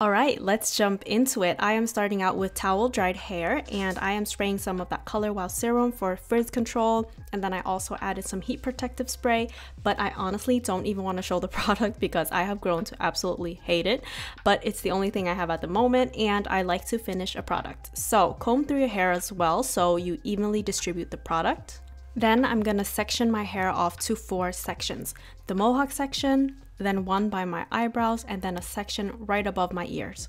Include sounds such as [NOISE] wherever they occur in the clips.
All right, let's jump into it. I am starting out with towel dried hair and I am spraying some of that Color Wow serum for frizz control. And then I also added some heat protective spray, but I honestly don't even want to show the [LAUGHS] product because I have grown to absolutely hate it. But it's the only thing I have at the moment and I like to finish a product. So comb through your hair as well so you evenly distribute the product. Then I'm gonna section my hair off to four sections. The mohawk section, then one by my eyebrows, and then a section right above my ears.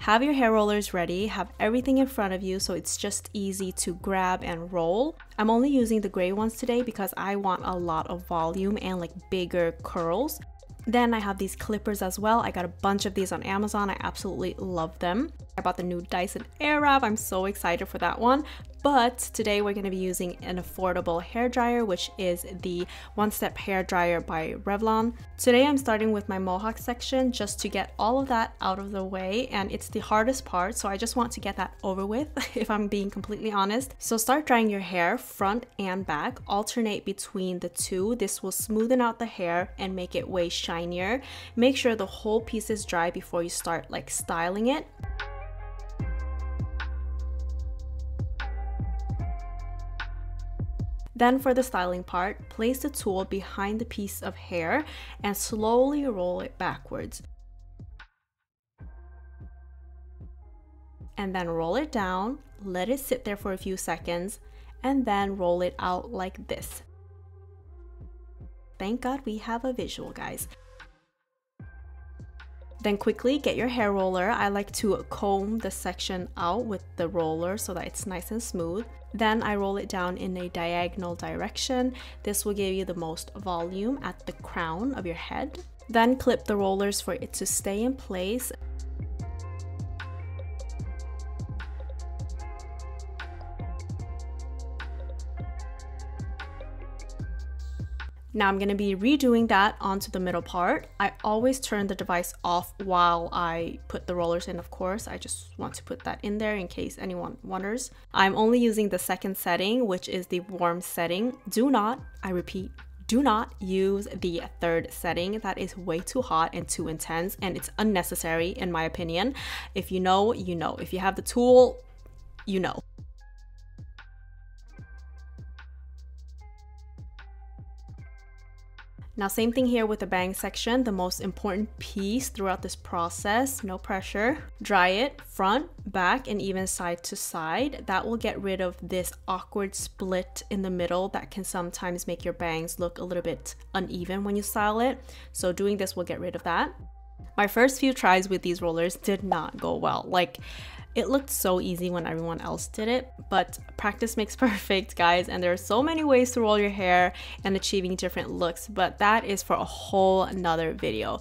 Have your hair rollers ready, have everything in front of you so it's just easy to grab and roll. I'm only using the gray ones today because I want a lot of volume and like bigger curls. Then I have these clippers as well. I got a bunch of these on Amazon. I absolutely love them. I bought the new Dyson Airwrap. I'm so excited for that one. But today we're going to be using an affordable hair dryer, which is the One Step Hair Dryer by Revlon. Today I'm starting with my mohawk section just to get all of that out of the way. And it's the hardest part, so I just want to get that over with, [LAUGHS] if I'm being completely honest. So start drying your hair front and back. Alternate between the two. This will smoothen out the hair and make it way shinier. Make sure the whole piece is dry before you start like styling it. Then for the styling part, place the tool behind the piece of hair and slowly roll it backwards. And then roll it down, let it sit there for a few seconds, and then roll it out like this. Thank God we have a visual, guys. Then quickly get your hair roller. I like to comb the section out with the roller so that it's nice and smooth. Then I roll it down in a diagonal direction. This will give you the most volume at the crown of your head. Then clip the rollers for it to stay in place. Now I'm going to be redoing that onto the middle part. I always turn the device off while I put the rollers in, of course. I just want to put that in there in case anyone wonders. I'm only using the second setting, which is the warm setting. Do not, I repeat, do not use the third setting. That is way too hot and too intense and it's unnecessary in my opinion. If you know, you know. If you have the tool, you know. Now same thing here with the bang section, the most important piece throughout this process, no pressure. Dry it front, back, and even side to side. That will get rid of this awkward split in the middle that can sometimes make your bangs look a little bit uneven when you style it. So doing this will get rid of that. My first few tries with these rollers did not go well. Like it looked so easy when everyone else did it, but practice makes [LAUGHS] perfect, guys, and there are so many ways to roll your hair and achieving different looks, but that is for a whole another video.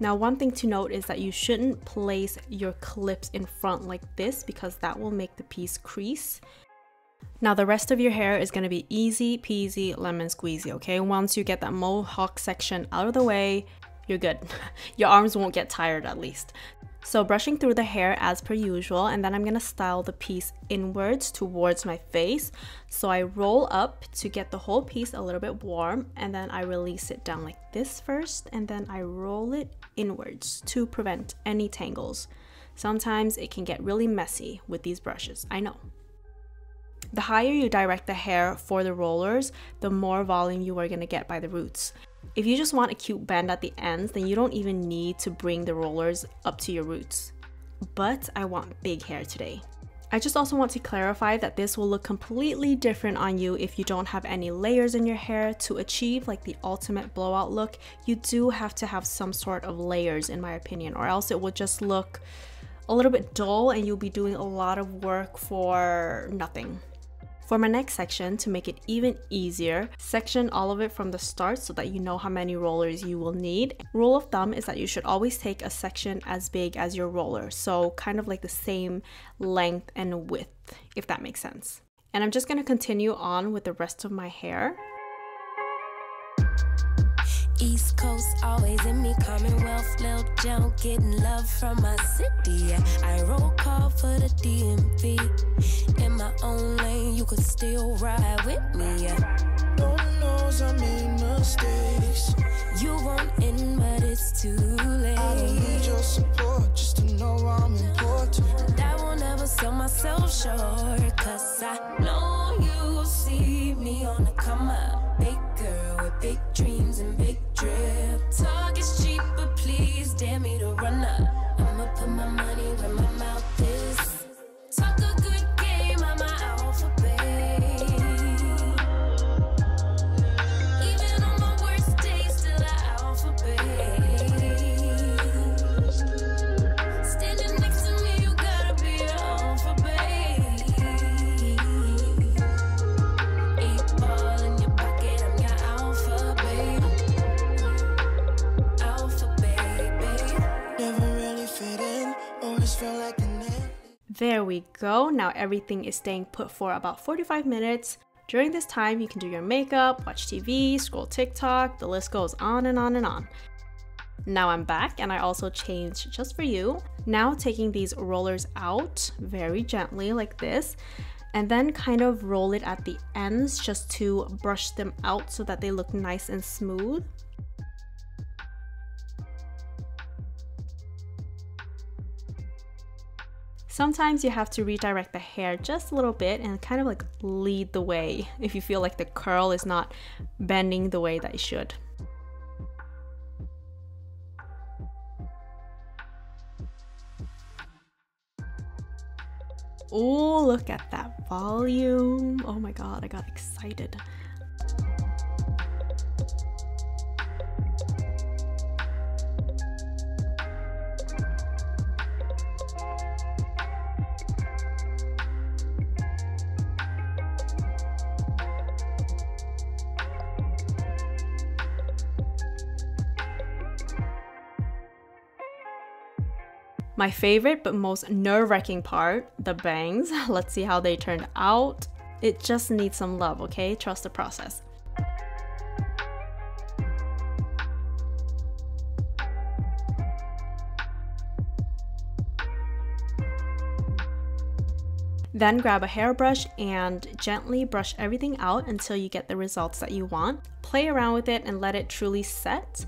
Now one thing to note is that you shouldn't place your clips in front like this because that will make the piece crease. Now the rest of your hair is going to be easy peasy lemon squeezy, okay? Once you get that mohawk section out of the way, you're good. [LAUGHS] your arms won't get tired at least. So brushing through the hair as per usual and then I'm going to style the piece inwards towards my face. So I roll up to get the whole piece a little bit warm and then I release it down like this first and then I roll it inwards to prevent any tangles. Sometimes it can get really messy with these brushes, I know. The higher you direct the hair for the rollers, the more volume you are going to get by the roots. If you just want a cute bend at the ends, then you don't even need to bring the rollers up to your roots. But I want big hair today. I just also want to clarify that this will look completely different on you if you don't have any layers in your hair. To achieve like the ultimate blowout look, you do have to have some sort of layers in my opinion or else it will just look a little bit dull and you'll be doing a lot of work for nothing. For my next section, to make it even easier, section all of it from the start so that you know how many rollers you will need. Rule of thumb is that you should always take a section as big as your roller, so kind of like the same length and width, if that makes sense. And I'm just gonna continue on with the rest of my hair. East Coast, always in me. Commonwealth, Lil Joe, getting love from my city. I roll call for the DMV. In my own lane, you could still ride with me. Lord knows I made mistakes. You want in, but it's too late. I don't need your support just to know I'm important. I will never sell myself short, cause I know you see me on the come up. Big girl with big dreams There we go. Now everything is staying put for about 45 minutes. During this time, you can do your makeup, watch TV, scroll TikTok, the list goes on and on and on. Now I'm back and I also changed just for you. Now taking these rollers out very gently like this and then kind of roll it at the ends just to brush them out so that they look nice and smooth. Sometimes you have to redirect the hair just a little bit and kind of like lead the way if you feel like the curl is not bending the way that it should. Oh, look at that volume. Oh my god, I got excited. My favorite but most nerve wracking part the bangs. [LAUGHS] Let's see how they turned out. It just needs some love, okay? Trust the process. Then grab a hairbrush and gently brush everything out until you get the results that you want. Play around with it and let it truly set.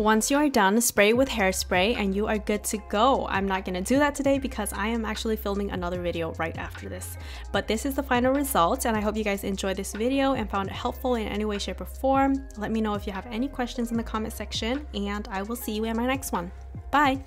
Once you are done, spray with hairspray and you are good to go. I'm not gonna do that today because I am actually filming another video right after this. But this is the final result and I hope you guys enjoyed this video and found it helpful in any way, shape, or form. Let me know if you have any questions in the comment section and I will see you in my next one. Bye!